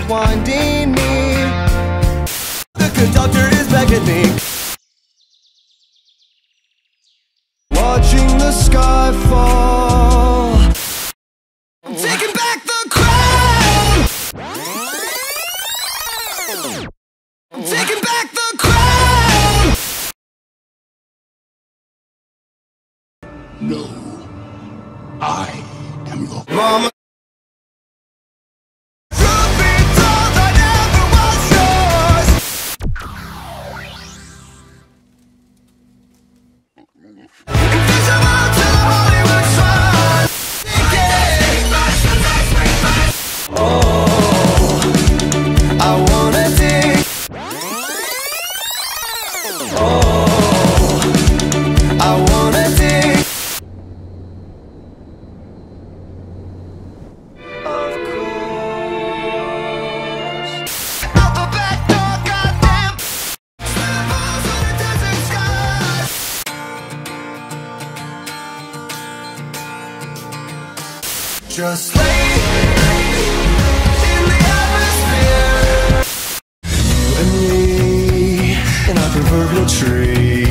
unwinding me. The conductor is beckoning. Watching the sky fall. I'm taking back the crown. I'm taking back the crown. No, I am your mama. Just lay in our proverbial tree.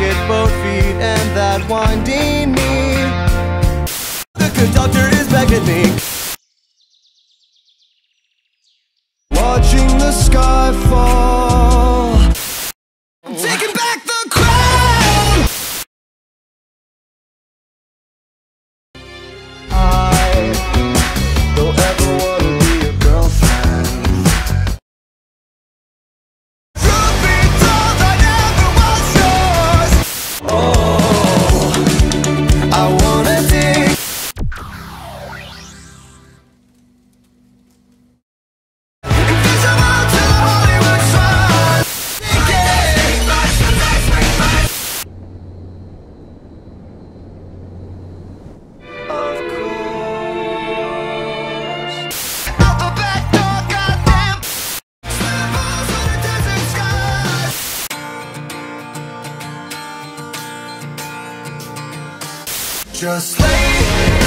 at both feet and that winding knee. The doctor is beckoning. Just lay